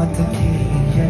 what the key is.